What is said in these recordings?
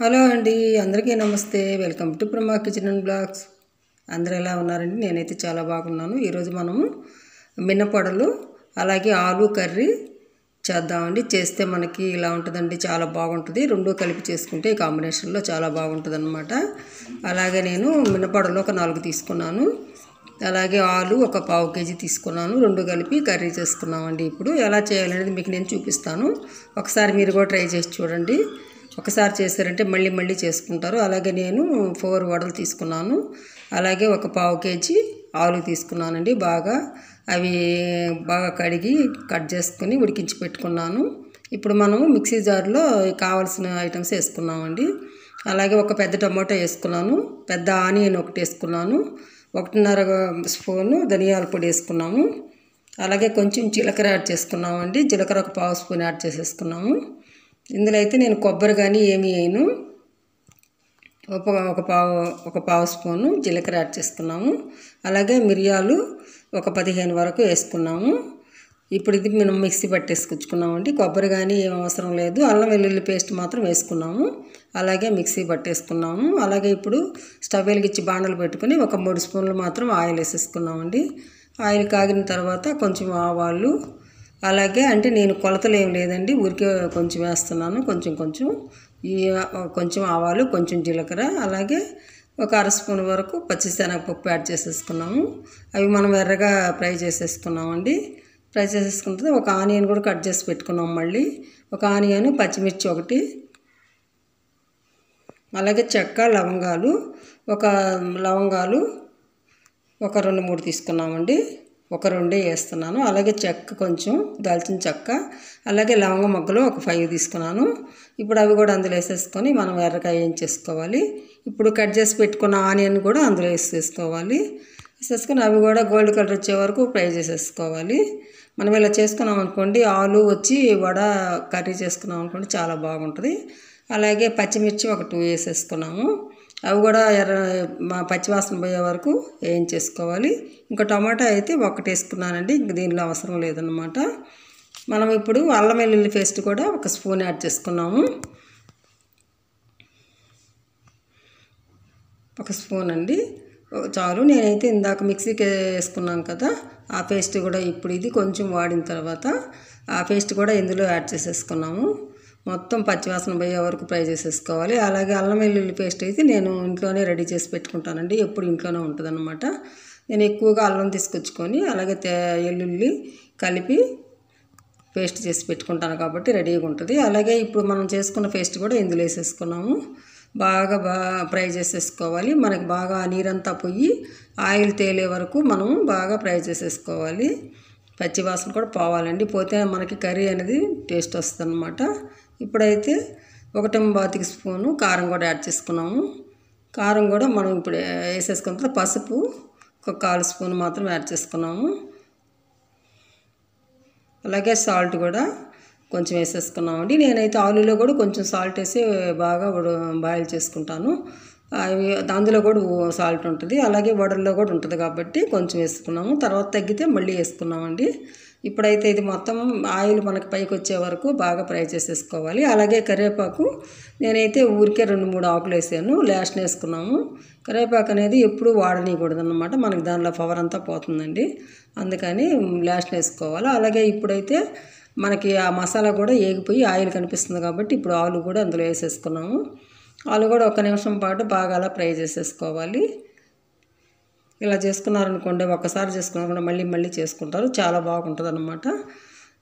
Hello అండి అందరికీ నమస్తే. Welcome to Prama kitchen and blogs. అందరూ ఎలా ఉన్నారండి? నేనైతే చాలా బాగున్నాను. ఈరోజు మనము మిన్నపొడలు అలాగే ఆలు కర్రీ చేద్దామండి. చేస్తే మనకి ఇలా ఉంటుందండి చాలా బాగుంటుంది. రెండు కలిపి చేసుకుంటే ఈ కాంబినేషన్లో చాలా బాగుంటుంది అనమాట అలాగే నేను మిన్నపొడలు ఒక నాలుగు తీసుకున్నాను. అలాగే ఆలు ఒక పావు కేజీ తీసుకున్నాను. రెండు కలిపి కర్రీ చేసుకున్నామండి ఇప్పుడు. ఎలా చేయాలనేది మీకు నేను చూపిస్తాను. ఒకసారి మీరు కూడా ట్రై చేసి చూడండి. ఒకసారి చేశారంటే మళ్ళీ మళ్ళీ చేసుకుంటారు. అలాగే నేను ఫోర్ వడలు తీసుకున్నాను. అలాగే ఒక పావు కేజీ ఆలు తీసుకున్నానండి. బాగా అవి బాగా కడిగి కట్ చేసుకుని ఉడికించి పెట్టుకున్నాను. ఇప్పుడు మనము మిక్సీ జార్లో కావాల్సిన ఐటమ్స్ వేసుకున్నామండి. అలాగే ఒక పెద్ద టమాటో వేసుకున్నాను. పెద్ద ఆనియన్ ఒకటి వేసుకున్నాను. ఒకటిన్నర స్పూను ధనియాల పొడి వేసుకున్నాము. అలాగే కొంచెం జీలకర్ర యాడ్ చేసుకున్నామండి. జీలకర్ర ఒక పావు స్పూన్ యాడ్ చేసేసుకున్నాము. ఇందులో అయితే నేను కొబ్బరి కానీ ఏమి వేయను. ఒక ఒక పావు ఒక పావు స్పూను జీలకర్ర యాడ్ చేసుకున్నాము. అలాగే మిరియాలు ఒక పదిహేను వరకు వేసుకున్నాము. ఇప్పుడు ఇది మనం మిక్సీ పట్టేసుకొచ్చుకున్నామండి. కొబ్బరి కానీ ఏం అవసరం లేదు. అల్లం వెల్లుల్లి పేస్ట్ మాత్రం వేసుకున్నాము. అలాగే మిక్సీ పట్టేసుకున్నాము. అలాగే ఇప్పుడు స్టవ్ వెలిగించి బాండలు పెట్టుకుని ఒక మూడు స్పూన్లు మాత్రం ఆయిల్ వేసేసుకున్నామండి. ఆయిల్ కాగిన తర్వాత కొంచెం ఆవాలు అలాగే అంటే నేను కొలతలు ఏం లేదండి ఊరికే కొంచెం వేస్తున్నాను. కొంచెం కొంచెం ఈ కొంచెం ఆవాలు కొంచెం జీలకర్ర అలాగే ఒక అర స్పూన్ వరకు పచ్చిశనగపప్పు యాడ్ చేసేసుకున్నాము. అవి మనం ఎర్రగా ఫ్రై చేసేసుకున్నామండి. ఫ్రై చేసేసుకున్న తర్వాత ఒక ఆనియన్ కూడా కట్ చేసి పెట్టుకున్నాం మళ్ళీ. ఒక ఆనియన్ పచ్చిమిర్చి ఒకటి అలాగే చెక్క లవంగాలు ఒక లవంగాలు ఒక రెండు మూడు తీసుకున్నామండి. ఒక రెండే వేస్తున్నాను. అలాగే చెక్క కొంచెం దాల్చిన చెక్క అలాగే లవంగ మొగ్గలు ఒక ఫైవ్ తీసుకున్నాను. ఇప్పుడు అవి కూడా అందులో వేసేసుకొని మనం ఎర్రకాయ ఏం చేసుకోవాలి? ఇప్పుడు కట్ చేసి పెట్టుకున్న ఆనియన్ కూడా అందులో వేసేసుకోవాలి. వేసేసుకొని అవి కూడా గోల్డ్ కలర్ వచ్చే వరకు ఫ్రై చేసేసుకోవాలి. మనం ఇలా చేసుకున్నాం అనుకోండి ఆలు వచ్చి వడ కర్రీ చేసుకున్నాం అనుకోండి చాలా బాగుంటుంది. అలాగే పచ్చిమిర్చి ఒక టూ వేసేసుకున్నాము. అవి కూడా ఎర్ర మా పచ్చివాసన పోయే వరకు వేయించేసుకోవాలి ఇంకా టమాటా అయితే ఒకటి వేసుకున్నానండి ఇంక దీనిలో అవసరం లేదనమాట మనం ఇప్పుడు అల్లం వెల్లుల్లి పేస్ట్ కూడా ఒక స్పూన్ యాడ్ చేసుకున్నాము. ఒక స్పూన్ అండి. చాలు. నేనైతే ఇందాక మిక్సీకి వేసుకున్నాం కదా ఆ పేస్ట్ కూడా ఇప్పుడు ఇది కొంచెం వాడిన తర్వాత ఆ పేస్ట్ కూడా ఇందులో యాడ్ చేసేసుకున్నాము. మొత్తం పచ్చివాసన పోయే వరకు ఫ్రై చేసేసుకోవాలి. అలాగే అల్లం వెల్లుల్లి పేస్ట్ అయితే నేను ఇంట్లోనే రెడీ చేసి పెట్టుకుంటానండి. ఎప్పుడు ఇంట్లోనే ఉంటుందన్నమాట. నేను ఎక్కువగా అల్లం తీసుకొచ్చుకొని అలాగే ఎల్లుల్లి కలిపి పేస్ట్ చేసి పెట్టుకుంటాను కాబట్టి రెడీగా ఉంటుంది. అలాగే ఇప్పుడు మనం చేసుకున్న పేస్ట్ కూడా ఇందులో వేసేసుకున్నాము. బాగా బాగా ఫ్రై చేసేసుకోవాలి. మనకి బాగా నీరంతా పోయి ఆయిల్ తేలే వరకు మనం బాగా ఫ్రై చేసేసుకోవాలి. పచ్చివాసన కూడా పోవాలండి. పోతే మనకి కర్రీ అనేది టేస్ట్ వస్తుంది అనమాట ఇప్పుడైతే ఒకటి బాతికి స్పూను కారం కూడా యాడ్ చేసుకున్నాము. కారం కూడా మనం ఇప్పుడు వేసేసుకున్న తర్వాత పసుపు ఒక కాలు స్పూన్ మాత్రం యాడ్ చేసుకున్నాము. అలాగే సాల్ట్ కూడా కొంచెం వేసేసుకున్నామండి. నేనైతే ఆలులో కూడా కొంచెం సాల్ట్ వేసి బాగా బాయిల్ చేసుకుంటాను. అవి అందులో కూడా సాల్ట్ ఉంటుంది. అలాగే వడల్లో కూడా ఉంటుంది కాబట్టి కొంచెం వేసుకున్నాము. తర్వాత తగ్గితే మళ్ళీ వేసుకున్నామండి. ఇప్పుడైతే ఇది మొత్తం ఆయిల్ మనకి పైకి వచ్చే వరకు బాగా ఫ్రై చేసేసుకోవాలి. అలాగే కరివేపాకు నేనైతే ఊరికే రెండు మూడు ఆకులు వేసాను. లాస్ట్ వేసుకున్నాము. కరివేపాకు అనేది ఎప్పుడు వాడనీయకూడదు అనమాట మనకి దానిలో పవర్ అంతా పోతుందండి. అందుకని లాస్ట్ని వేసుకోవాలి. అలాగే ఇప్పుడైతే మనకి ఆ మసాలా కూడా ఏగిపోయి ఆయిల్ కనిపిస్తుంది కాబట్టి ఇప్పుడు ఆలు కూడా అందులో వేసేసుకున్నాము. ఆలు కూడా ఒక నిమిషం పాటు బాగా అలా ఫ్రై చేసేసుకోవాలి. ఇలా చేసుకున్నారనుకోండి ఒకసారి చేసుకున్నారనుకోండి మళ్ళీ మళ్ళీ చేసుకుంటారు. చాలా బాగుంటుంది అనమాట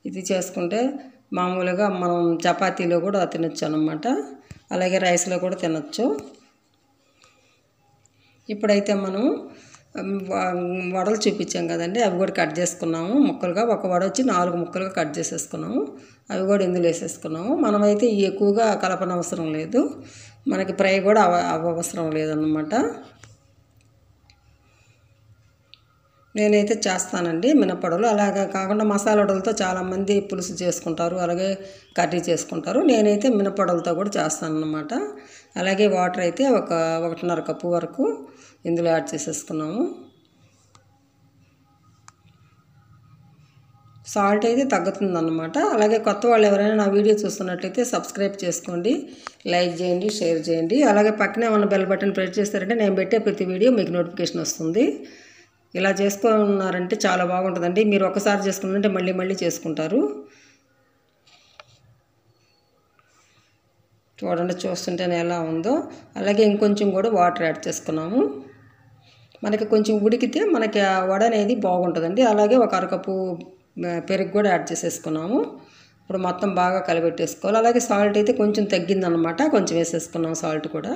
ఇది చేసుకుంటే మామూలుగా మనం చపాతీలో కూడా తినొచ్చు అనమాట అలాగే రైస్లో కూడా తినొచ్చు. ఇప్పుడైతే మనం వడలు చూపించాం కదండి. అవి కూడా కట్ చేసుకున్నాము. ముక్కలుగా ఒక వడ వచ్చి నాలుగు ముక్కలుగా కట్ చేసేసుకున్నాము. అవి కూడా ఇందులో వేసేసుకున్నాము. మనమైతే ఎక్కువగా కలపనవసరం లేదు. మనకి ఫ్రై కూడా అవ అవసరం లేదన్నమాట. నేనైతే చేస్తానండి మినపడలు అలాగే కాకుండా మసాలాడలతో చాలామంది పులుసు చేసుకుంటారు అలాగే కర్రీ చేసుకుంటారు. నేనైతే మినపడలతో కూడా చేస్తాను అనమాట అలాగే వాటర్ అయితే ఒక ఒకటిన్నర కప్పు వరకు ఇందులో యాడ్ చేసేసుకున్నాము. సాల్ట్ అయితే తగ్గుతుందన్నమాట. అలాగే కొత్త వాళ్ళు ఎవరైనా నా వీడియో చూస్తున్నట్లయితే సబ్స్క్రైబ్ చేసుకోండి లైక్ చేయండి షేర్ చేయండి. అలాగే పక్కనే ఉన్న బెల్ బటన్ ప్రెస్ చేస్తారంటే నేను పెట్టే ప్రతి వీడియో మీకు నోటిఫికేషన్ వస్తుంది. ఇలా చేసుకున్నారంటే చాలా బాగుంటుందండి. మీరు ఒకసారి చేసుకున్నారంటే మళ్ళీ మళ్ళీ చేసుకుంటారు. చూడండి చూస్తుంటేనే ఎలా ఉందో. అలాగే ఇంకొంచెం కూడా వాటర్ యాడ్ చేసుకున్నాము. మనకి కొంచెం ఉడికితే మనకి ఆ వడ అనేది బాగుంటుందండి. అలాగే ఒక అరకప్పు పెరుగు కూడా యాడ్ చేసేసుకున్నాము. ఇప్పుడు మొత్తం బాగా కలిపెట్టేసుకోవాలి. అలాగే సాల్ట్ అయితే కొంచెం తగ్గిందనమాట కొంచెం వేసేసుకున్నాం సాల్ట్ కూడా.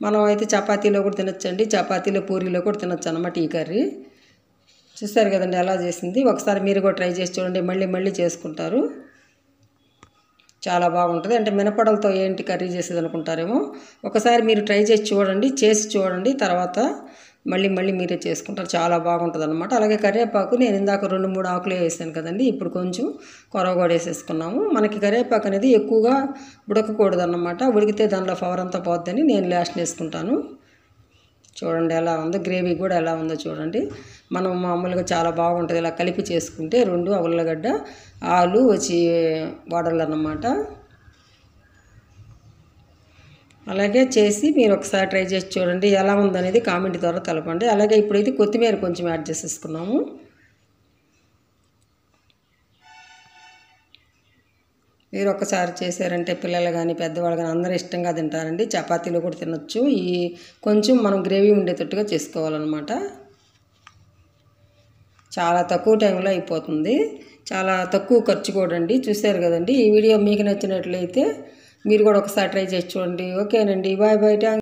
మనం అయితే చపాతీలో కూడా తినొచ్చండి. చపాతీలో పూరీలో కూడా తినొచ్చు అనమాట ఈ కర్రీ. చూస్తారు కదండి ఎలా చేసింది. ఒకసారి మీరు కూడా ట్రై చేసి చూడండి. మళ్ళీ మళ్ళీ చేసుకుంటారు. చాలా బాగుంటుంది. అంటే మినపడలతో ఏంటి కర్రీ చేసేది అనుకుంటారేమో. ఒకసారి మీరు ట్రై చేసి చూడండి. చేసి చూడండి. తర్వాత మళ్ళీ మళ్ళీ మీరే చేసుకుంటారు. చాలా బాగుంటుంది అనమాట అలాగే కరివేపాకు నేను ఇందాక రెండు మూడు ఆకులు వేసాను కదండి. ఇప్పుడు కొంచెం కొరవ కూడా వేసేసుకున్నాము. మనకి కరివేపాకు అనేది ఎక్కువగా ఉడకకూడదు అనమాట ఉడికితే దానిలో పవర్ అంతా పోద్దని నేను లాస్ట్ వేసుకుంటాను. చూడండి ఎలా ఉందో. గ్రేవీ కూడా ఎలా ఉందో చూడండి. మనం మామూలుగా చాలా బాగుంటుంది. ఇలా కలిపి చేసుకుంటే రెండు ఉల్లగడ్డ ఆలు వచ్చి వడలు అన్నమాట అలాగే చేసి మీరు ఒకసారి ట్రై చేసి చూడండి ఎలా ఉందనేది కామెంట్ ద్వారా తెలపండి. అలాగే ఇప్పుడైతే కొత్తిమీర కొంచెం యాడ్ చేసేసుకున్నాము. మీరు ఒకసారి చేశారంటే పిల్లలు కానీ పెద్దవాళ్ళు కానీ అందరూ ఇష్టంగా తింటారండి. చపాతీలు కూడా తినొచ్చు. ఈ కొంచెం మనం గ్రేవీ ఉండేటట్టుగా చేసుకోవాలన్నమాట. చాలా తక్కువ టైంలో అయిపోతుంది. చాలా తక్కువ ఖర్చు కూడా అండి. చూశారు కదండి ఈ వీడియో మీకు నచ్చినట్లయితే మీరు కూడా ఒకసారి ట్రై చేసి చూడండి. ఓకేనండి. Bye bye thank